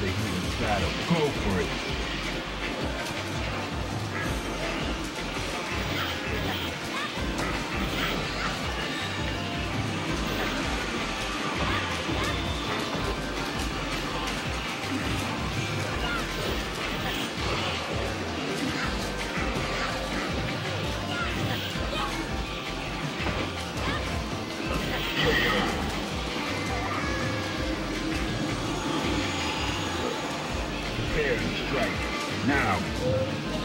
the heat of battle. Go for it. Strike. Now.